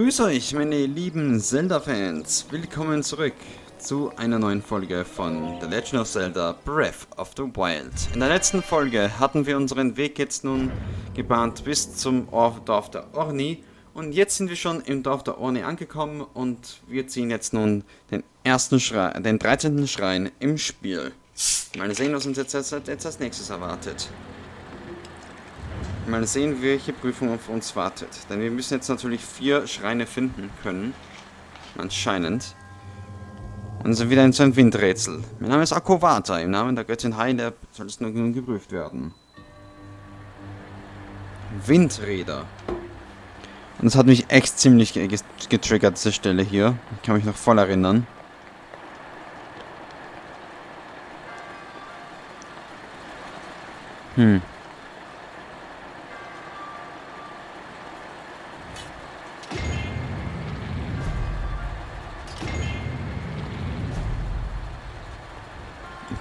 Grüß euch, meine lieben Zelda-Fans. Willkommen zurück zu einer neuen Folge von The Legend of Zelda Breath of the Wild. In der letzten Folge hatten wir unseren Weg jetzt nun gebahnt bis zum Dorf der Orni. Und jetzt sind wir schon im Dorf der Orni angekommen und wir ziehen jetzt nun den ersten Schrein, den 13. Schrein im Spiel. Mal sehen, was uns jetzt, jetzt als nächstes erwartet. Mal sehen, welche Prüfung auf uns wartet. Denn wir müssen jetzt natürlich vier Schreine finden können. Anscheinend. Und sind wieder in so ein Windrätsel. Mein Name ist Akovata. Im Namen der Göttin Heile soll es nun geprüft werden. Windräder. Und das hat mich echt ziemlich getriggert, diese Stelle hier. Ich kann mich noch voll erinnern. Hm.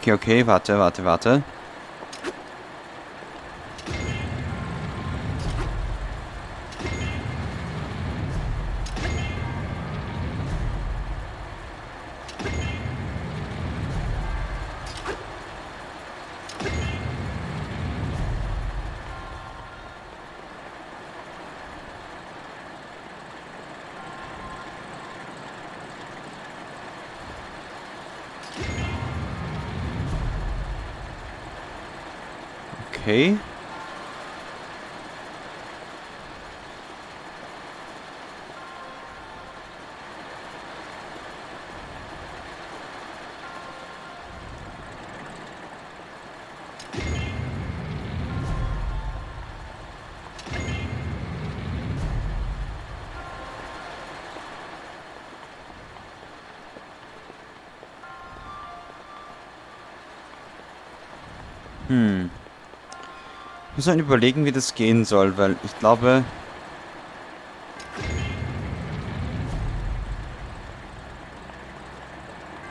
Okay, okay, warte, warte, warte. Okay. Muss halt überlegen, wie das gehen soll, weil ich glaube...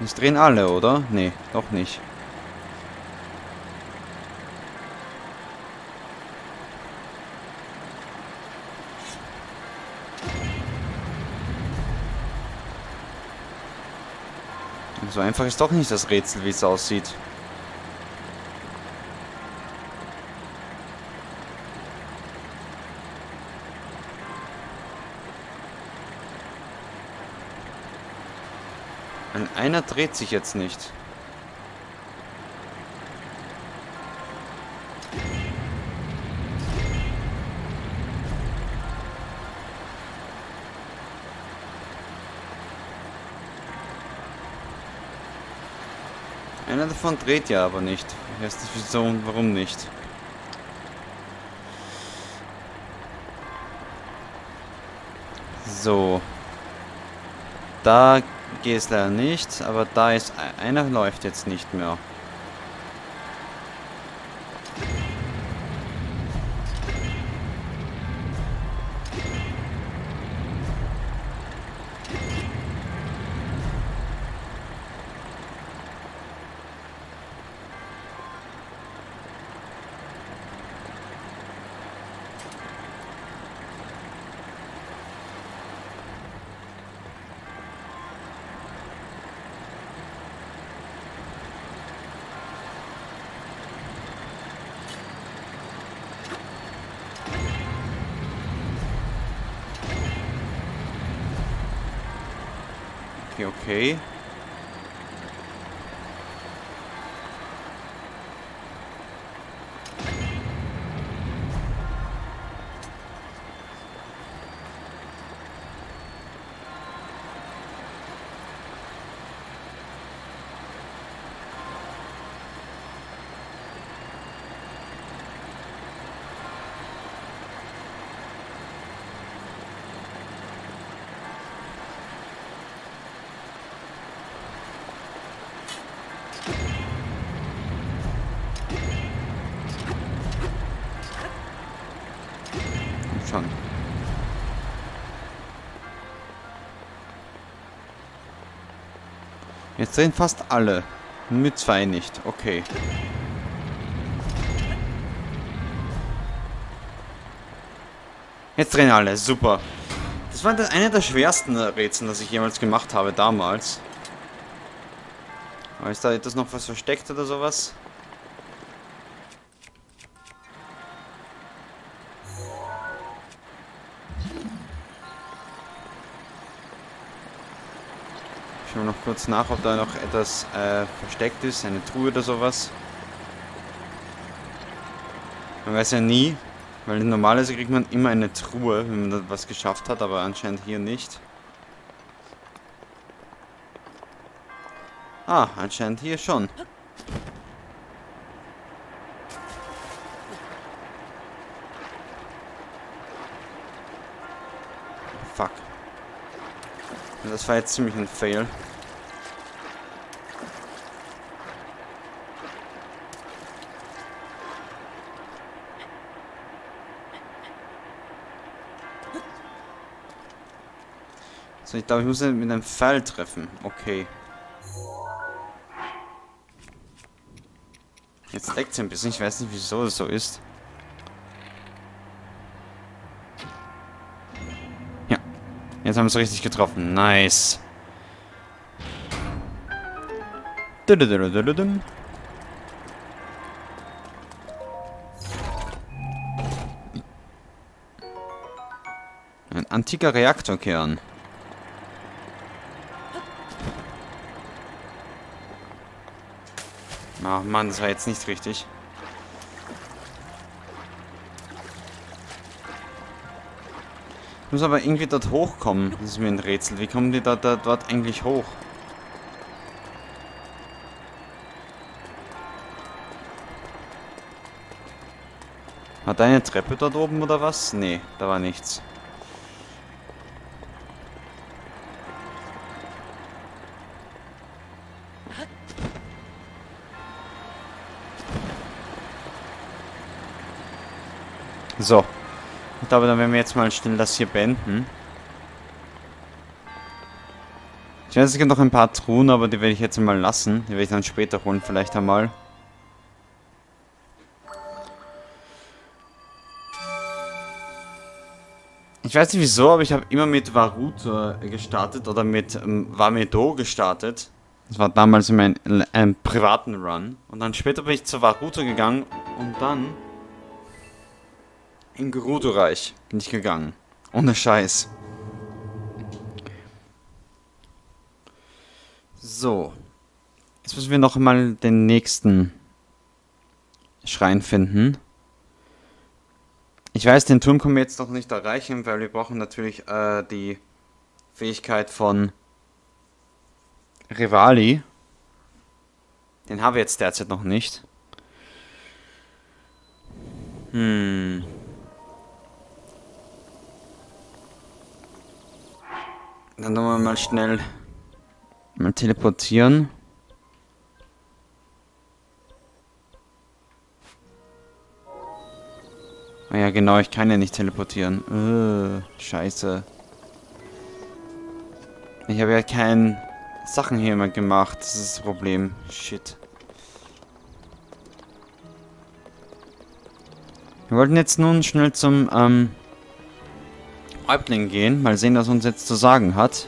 Das drehen alle, oder? Nee, doch nicht. So einfach ist doch nicht das Rätsel, wie es aussieht. Einer dreht sich jetzt nicht. Einer davon dreht ja aber nicht. Ich weiß nicht wieso und warum nicht. So. Da geht es leider nicht, aber da ist einer läuft jetzt nicht mehr. Okay, okay. schon. Drehen fast alle. Mit zwei nicht. Okay. Jetzt drehen alle. Super. Das war einer der schwersten Rätsel, das ich jemals gemacht habe, damals. Aber ist da etwas noch was versteckt oder sowas? Kurz nach, ob da noch etwas äh, versteckt ist, eine Truhe oder sowas. Man weiß ja nie, weil normalerweise kriegt man immer eine Truhe, wenn man was geschafft hat, aber anscheinend hier nicht. Ah, anscheinend hier schon. Fuck. Das war jetzt ziemlich ein Fail. So, ich glaube, ich muss ihn mit einem Pfeil treffen. Okay. Jetzt leckt es ein bisschen. Ich weiß nicht, wieso es so ist. Ja. Jetzt haben wir es richtig getroffen. Nice. Ein antiker Reaktorkern. Ach Mann, das war jetzt nicht richtig. Ich muss aber irgendwie dort hochkommen. Das ist mir ein Rätsel. Wie kommen die da, da dort eigentlich hoch? Hat eine Treppe dort oben oder was? Nee, da war nichts. So. Ich glaube, dann werden wir jetzt mal schnell das hier beenden. Ich weiß, es gibt noch ein paar Truhen, aber die werde ich jetzt mal lassen. Die werde ich dann später holen, vielleicht einmal. Ich weiß nicht wieso, aber ich habe immer mit Varuto gestartet oder mit ähm, Vamedo gestartet. Das war damals in meinem privaten Run. Und dann später bin ich zu Varuto gegangen und dann in Gerudo-Reich bin ich gegangen. Ohne Scheiß. So. Jetzt müssen wir noch mal den nächsten Schrein finden. Ich weiß, den Turm können wir jetzt noch nicht erreichen, weil wir brauchen natürlich äh, die Fähigkeit von Rivali. Den haben wir jetzt derzeit noch nicht. Hm. Dann tun wir mal schnell mal teleportieren. Ah ja, genau, ich kann ja nicht teleportieren. Uh, scheiße. Ich habe ja keine Sachen hier immer gemacht. Das ist das Problem. Shit. Wir wollten jetzt nun schnell zum, ähm, Häuptling gehen. Mal sehen, was uns jetzt zu sagen hat.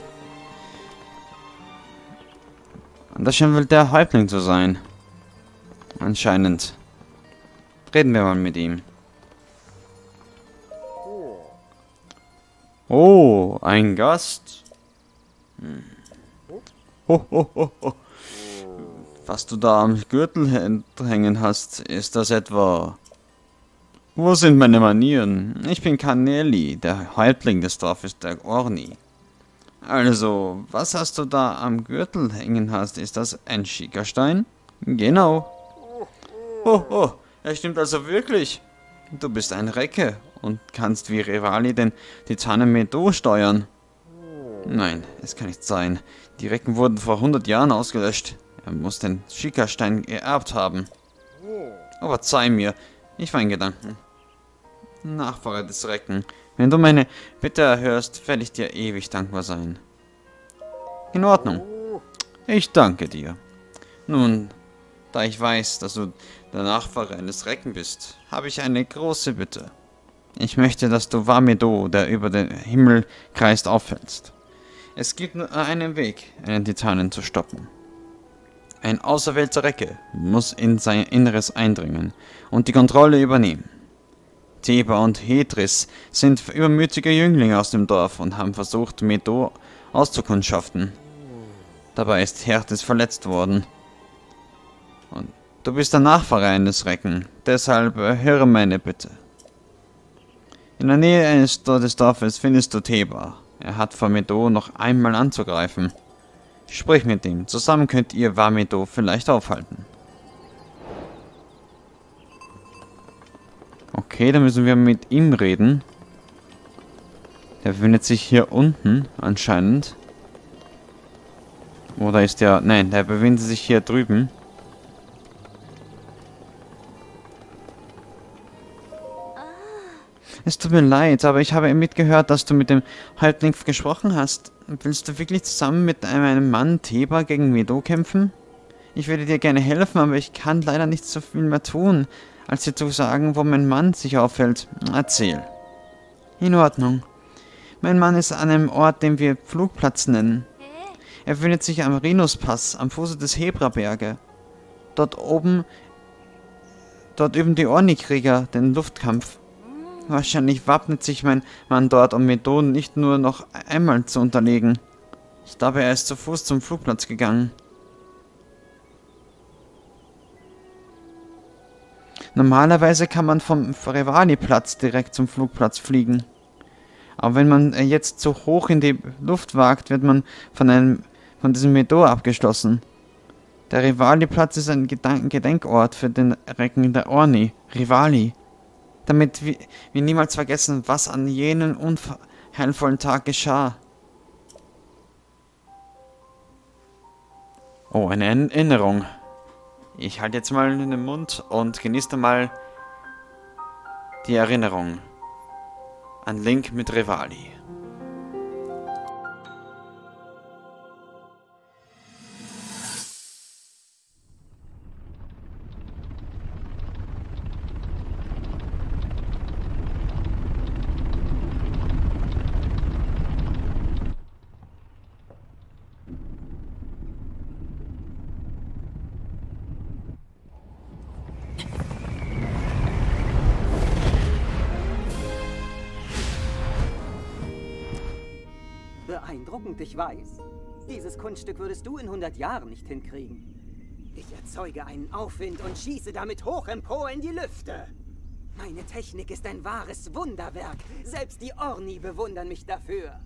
Und das scheint der Häuptling zu sein. Anscheinend. Reden wir mal mit ihm. Oh, ein Gast. Hm. Ho, ho, ho, ho. Was du da am Gürtel hängen hast, ist das etwa wo sind meine Manieren? Ich bin Canelli, der Häuptling des Dorfes der Orni. Also, was hast du da am Gürtel hängen hast? Ist das ein Schickerstein? Genau. Oh, oh, er stimmt also wirklich. Du bist ein Recke und kannst wie Rivali den Titanen Medo steuern. Nein, es kann nicht sein. Die Recken wurden vor 100 Jahren ausgelöscht. Er muss den Schickerstein geerbt haben. Aber verzeih mir, ich war in Gedanken. Nachfahre des Recken. Wenn du meine Bitte erhörst, werde ich dir ewig dankbar sein. In Ordnung. Ich danke dir. Nun, da ich weiß, dass du der Nachfahre eines Recken bist, habe ich eine große Bitte. Ich möchte, dass du Wamedo, der über den Himmel kreist, auffällst. Es gibt nur einen Weg, einen Titanen zu stoppen. Ein auserwählter Recke muss in sein Inneres eindringen und die Kontrolle übernehmen. Theba und Hedris sind übermütige Jünglinge aus dem Dorf und haben versucht, Medo auszukundschaften. Dabei ist Hertes verletzt worden. Und du bist der Nachfahre eines Recken, deshalb höre meine Bitte. In der Nähe eines des Dorfes findest du Theba. Er hat vor Medo noch einmal anzugreifen. Sprich mit ihm, zusammen könnt ihr Wamedo vielleicht aufhalten. Okay, dann müssen wir mit ihm reden. Der befindet sich hier unten, anscheinend. Oder ist der... Nein, der befindet sich hier drüben. Es tut mir leid, aber ich habe mitgehört, dass du mit dem Häuptling gesprochen hast. Willst du wirklich zusammen mit einem Mann Theba gegen Medo kämpfen? Ich würde dir gerne helfen, aber ich kann leider nicht so viel mehr tun, als dir zu sagen, wo mein Mann sich aufhält. Erzähl. In Ordnung. Mein Mann ist an einem Ort, den wir Flugplatz nennen. Er befindet sich am Rinuspass, am Fuße des Hebraberge. Dort oben, dort üben die Ornikrieger den Luftkampf. Wahrscheinlich wappnet sich mein Mann dort, um Methoden nicht nur noch einmal zu unterlegen. Ich glaube, er ist zu Fuß zum Flugplatz gegangen. Normalerweise kann man vom Revani-Platz direkt zum Flugplatz fliegen. Aber wenn man jetzt zu hoch in die Luft wagt, wird man von einem von diesem Meteor abgeschlossen. Der Rivali-Platz ist ein Gedenkort für den Recken der Orni, Rivali damit wir, wir niemals vergessen, was an jenem unheilvollen Tag geschah. Oh, eine Erinnerung. Ich halte jetzt mal in den Mund und genieße mal die Erinnerung an Link mit Rivali. Beeindruckend, ich weiß. Dieses Kunststück würdest du in 100 Jahren nicht hinkriegen. Ich erzeuge einen Aufwind und schieße damit hoch empor in die Lüfte. Meine Technik ist ein wahres Wunderwerk. Selbst die Orni bewundern mich dafür.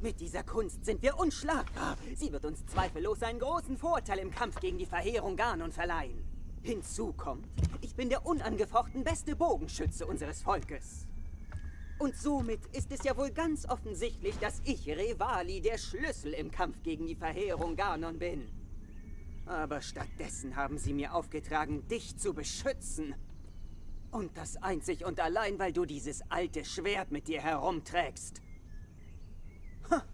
Mit dieser Kunst sind wir unschlagbar. Sie wird uns zweifellos einen großen Vorteil im Kampf gegen die Verheerung Ganon verleihen. Hinzu kommt, ich bin der unangefochten beste Bogenschütze unseres Volkes. Und somit ist es ja wohl ganz offensichtlich, dass ich, Revali, der Schlüssel im Kampf gegen die Verheerung Ganon bin. Aber stattdessen haben sie mir aufgetragen, dich zu beschützen. Und das einzig und allein, weil du dieses alte Schwert mit dir herumträgst. Ha,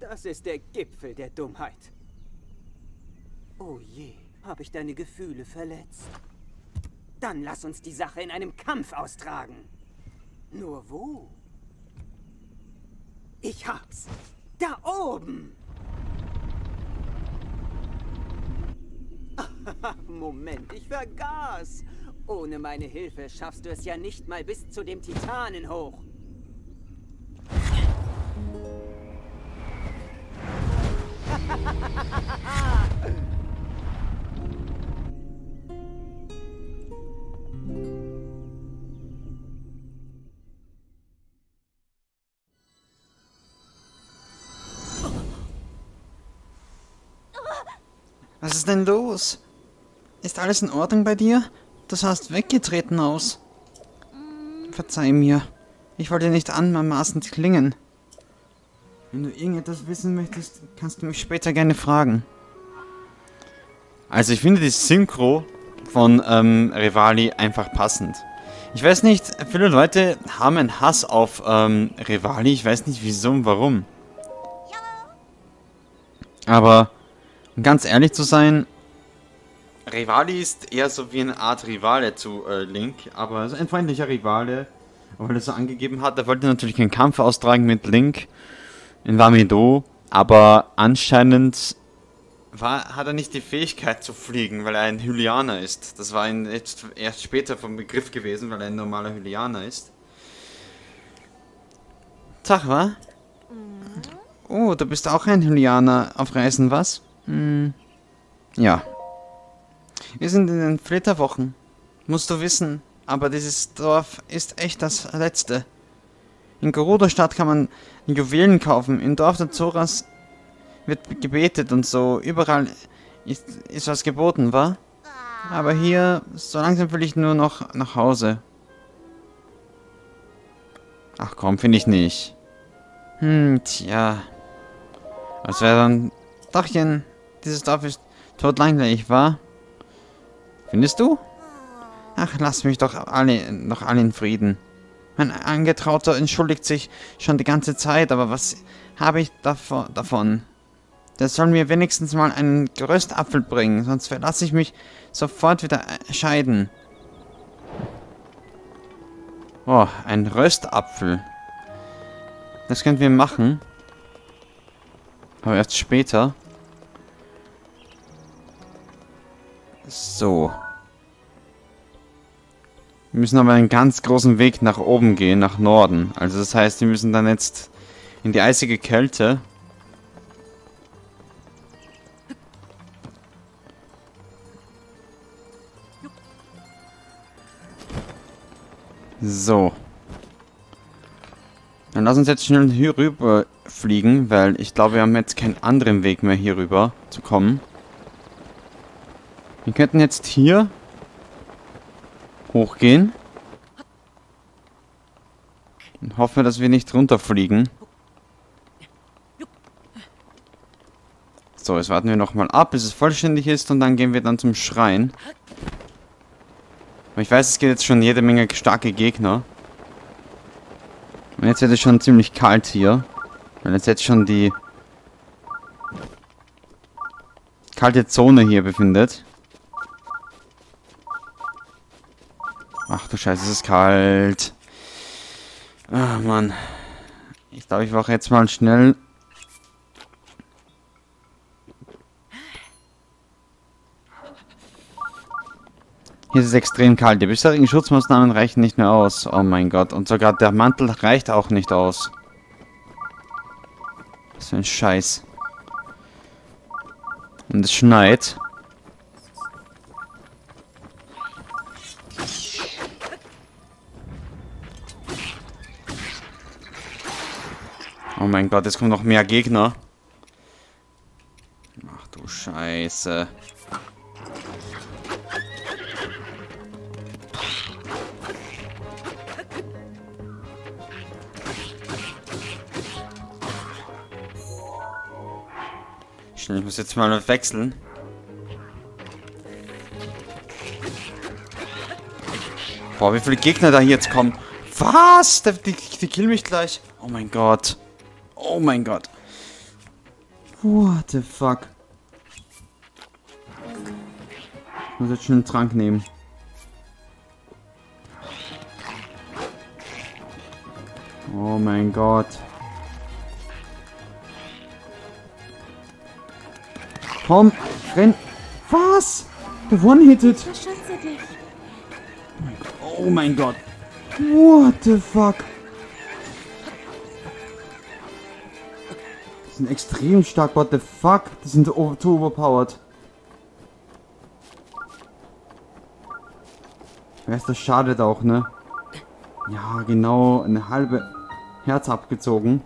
das ist der Gipfel der Dummheit. Oh je, habe ich deine Gefühle verletzt? Dann lass uns die Sache in einem Kampf austragen. Nur wo? Ich hab's. Da oben. Moment, ich vergaß. Ohne meine Hilfe schaffst du es ja nicht mal bis zu dem Titanen hoch. Was ist denn los? Ist alles in Ordnung bei dir? Du sahst weggetreten aus. Verzeih mir. Ich wollte nicht anmaßend klingen. Wenn du irgendetwas wissen möchtest, kannst du mich später gerne fragen. Also ich finde die Synchro von ähm, Rivali einfach passend. Ich weiß nicht, viele Leute haben einen Hass auf ähm, Rivali. Ich weiß nicht wieso und warum. Aber um ganz ehrlich zu sein, Rivali ist eher so wie eine Art Rivale zu äh, Link, aber ein freundlicher Rivale. Obwohl er so angegeben hat, er wollte natürlich einen Kampf austragen mit Link in Wamido, aber anscheinend war, hat er nicht die Fähigkeit zu fliegen, weil er ein Hylianer ist. Das war ihm jetzt erst später vom Begriff gewesen, weil er ein normaler Hylianer ist. Tag, wa? Oh, du bist auch ein Hylianer auf Reisen, was? Hm. Ja. Wir sind in den Flitterwochen. Musst du wissen, aber dieses Dorf ist echt das letzte. In Gerudo-Stadt kann man Juwelen kaufen. Im Dorf der Zoras wird gebetet und so. Überall ist, ist was geboten, wa? Aber hier, so langsam will ich nur noch nach Hause. Ach komm, finde ich nicht. Hm, tja. Was wäre dann... Dachchen, dieses Dorf ist totlangweilig, wa? Findest du? Ach, lass mich doch alle, noch alle in Frieden. Mein Angetrauter entschuldigt sich schon die ganze Zeit, aber was habe ich davon? Der soll mir wenigstens mal einen Röstapfel bringen, sonst verlasse ich mich sofort wieder scheiden. Oh, ein Röstapfel. Das können wir machen. Aber erst später. So. Wir müssen aber einen ganz großen Weg nach oben gehen, nach Norden. Also das heißt, wir müssen dann jetzt in die eisige Kälte. So. Dann lass uns jetzt schnell hier rüber fliegen, weil ich glaube, wir haben jetzt keinen anderen Weg mehr hier rüber zu kommen. Wir könnten jetzt hier hochgehen. Und hoffen, dass wir nicht runterfliegen. So, jetzt warten wir nochmal ab, bis es vollständig ist und dann gehen wir dann zum Schrein. Aber ich weiß, es gibt jetzt schon jede Menge starke Gegner. Und jetzt wird es schon ziemlich kalt hier. Weil jetzt jetzt schon die kalte Zone hier befindet. Scheiße, es ist kalt. Ah, Mann. Ich glaube, ich wache jetzt mal schnell. Hier ist es extrem kalt. Die bisherigen Schutzmaßnahmen reichen nicht mehr aus. Oh mein Gott. Und sogar der Mantel reicht auch nicht aus. Was für ein Scheiß. Und es schneit. Oh mein Gott, jetzt kommen noch mehr Gegner. Ach du Scheiße. Schnell, ich muss jetzt mal wechseln. Boah, wie viele Gegner da jetzt kommen. Was? Die, die, die killen mich gleich. Oh mein Gott. Oh mein Gott. What the fuck? Ich muss jetzt schon einen Trank nehmen. Oh mein Gott. Komm, renn. Was? Gewonnen-hittet. Oh mein Gott. What the fuck? Die sind extrem stark, what the fuck? Die sind too overpowered. Wer ist das schadet auch, ne? Ja, genau, eine halbe Herz abgezogen.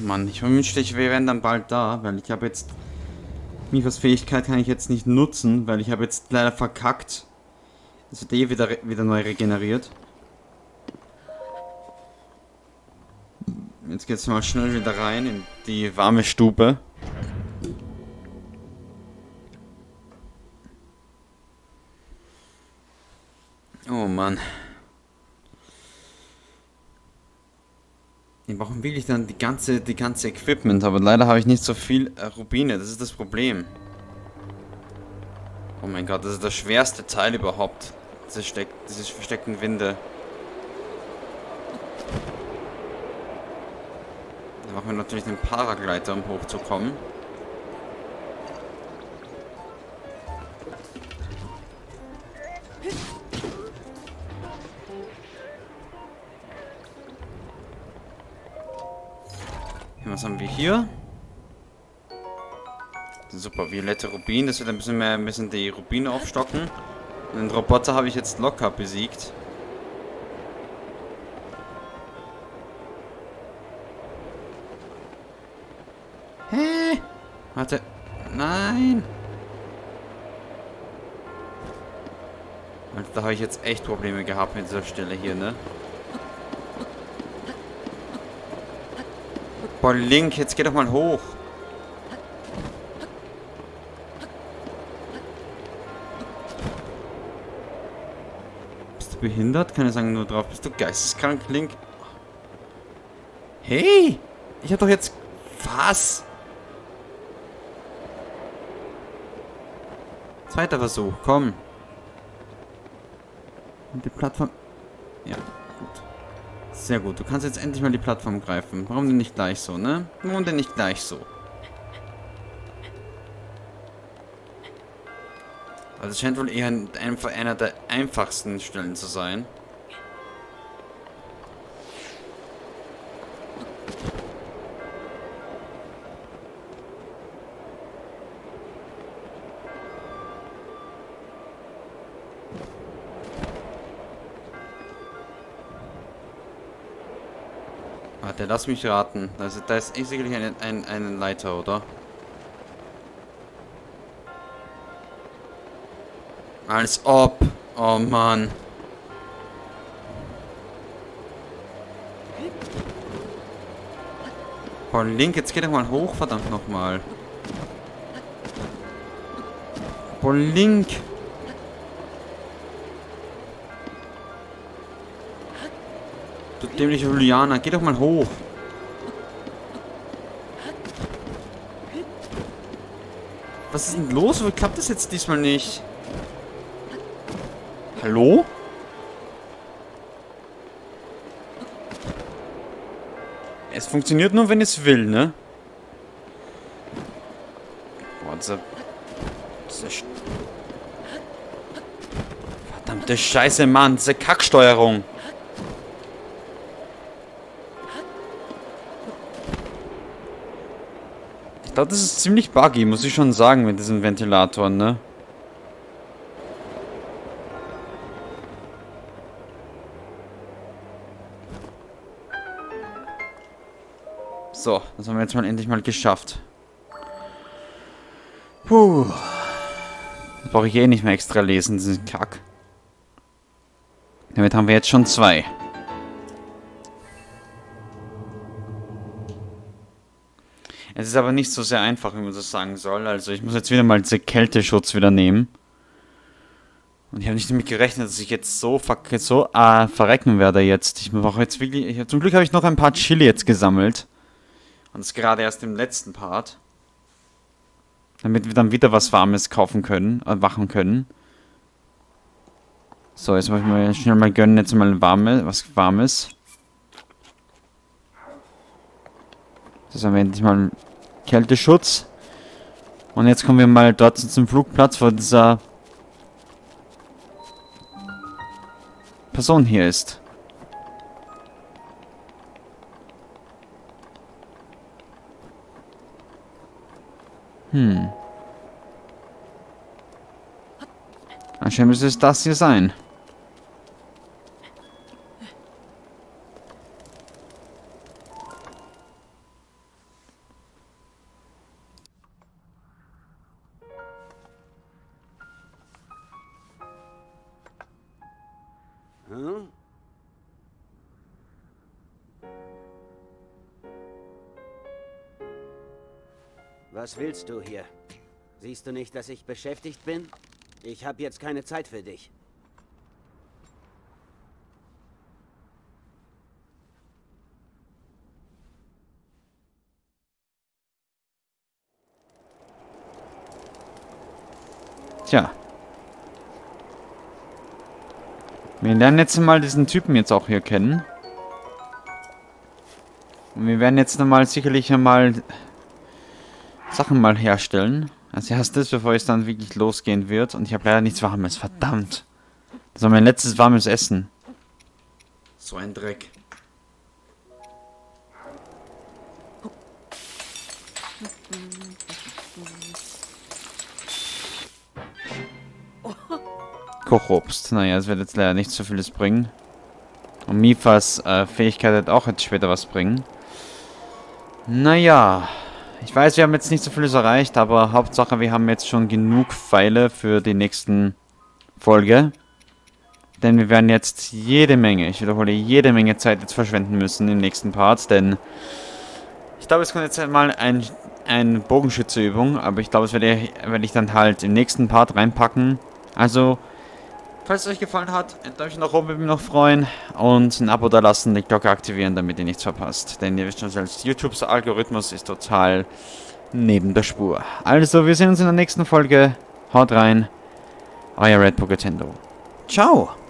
Mann, ich wünschte, ich wir wären dann bald da, weil ich habe jetzt... Mifas Fähigkeit kann ich jetzt nicht nutzen, weil ich habe jetzt leider verkackt. Das wird eh wieder, wieder neu regeneriert. Jetzt geht's mal schnell wieder rein in die warme Stube. Oh Mann. Warum will ich dann die ganze, die ganze Equipment? Aber leider habe ich nicht so viel äh, Rubine, das ist das Problem. Oh mein Gott, das ist das schwerste Teil überhaupt. diese, Steck, diese versteckten Winde. Da machen wir natürlich den Paragleiter, um hochzukommen. Was haben wir hier? Super, violette Rubin. Das wird ein bisschen mehr, ein bisschen die Rubine aufstocken. Den Roboter habe ich jetzt locker besiegt. Warte. Nein. Alter, da habe ich jetzt echt Probleme gehabt mit dieser Stelle hier, ne? Boah, Link, jetzt geh doch mal hoch. Bist du behindert? Ich sagen nur drauf. Bist du geisteskrank, Link? Hey! Ich hab doch jetzt... Was? Zweiter Versuch, komm. Und die Plattform... Ja. Sehr gut. Du kannst jetzt endlich mal die Plattform greifen. Warum denn nicht gleich so, ne? Warum denn nicht gleich so? Also es scheint wohl eher einer der einfachsten Stellen zu sein. Warte, lass mich raten. Ist, da ist eh sicherlich ein, ein, ein Leiter, oder? Als ob. Oh Mann. Boah, Link, jetzt geh doch mal hoch, verdammt nochmal. Boah, Link. Dämliche Juliana, geh doch mal hoch. Was ist denn los? Wo klappt das jetzt diesmal nicht? Hallo? Es funktioniert nur, wenn es will, ne? Boah, dieser... dieser Verdammte Scheiße, Mann. Diese Kacksteuerung. Glaube, das ist ziemlich buggy, muss ich schon sagen, mit diesen Ventilatoren, ne? So, das haben wir jetzt mal endlich mal geschafft. Puh. Das brauche ich eh nicht mehr extra lesen, diesen Kack. Damit haben wir jetzt schon zwei. Es ist aber nicht so sehr einfach, wie man das sagen soll. Also ich muss jetzt wieder mal diese Kälteschutz wieder nehmen. Und ich habe nicht damit gerechnet, dass ich jetzt so, so äh, verrecken werde jetzt. Ich brauche jetzt wirklich... Ich, zum Glück habe ich noch ein paar Chili jetzt gesammelt. Und das gerade erst im letzten Part. Damit wir dann wieder was Warmes kaufen können, äh, machen können. So, jetzt muss ich mal schnell mal gönnen, jetzt mal warme, was Warmes. Das haben wir endlich mal Kälteschutz. Und jetzt kommen wir mal dort zum Flugplatz, wo dieser Person hier ist. Hm. Anscheinend müsste es das hier sein. Willst du hier? Siehst du nicht, dass ich beschäftigt bin? Ich habe jetzt keine Zeit für dich. Tja. Wir lernen jetzt mal diesen Typen jetzt auch hier kennen. Und wir werden jetzt nochmal sicherlich einmal Sachen mal herstellen. Als erstes, bevor es dann wirklich losgehen wird. Und ich habe leider nichts Warmes. Verdammt. Das war mein letztes warmes Essen. So ein Dreck. Kochobst. Naja, es wird jetzt leider nicht so vieles bringen. Und Mifas äh, Fähigkeit wird auch jetzt später was bringen. Naja. Ich weiß, wir haben jetzt nicht so vieles erreicht, aber Hauptsache, wir haben jetzt schon genug Pfeile für die nächsten Folge. Denn wir werden jetzt jede Menge, ich wiederhole, jede Menge Zeit jetzt verschwenden müssen im nächsten Part, denn ich glaube, es kommt jetzt mal ein, eine Bogenschützeübung, aber ich glaube, das werde ich, werde ich dann halt im nächsten Part reinpacken. Also, Falls es euch gefallen hat, ein Däumchen nach oben würde mich noch freuen und ein Abo da lassen, die Glocke aktivieren, damit ihr nichts verpasst. Denn ihr wisst schon selbst, YouTubes Algorithmus ist total neben der Spur. Also, wir sehen uns in der nächsten Folge. Haut rein. Euer Red Nintendo. Ciao!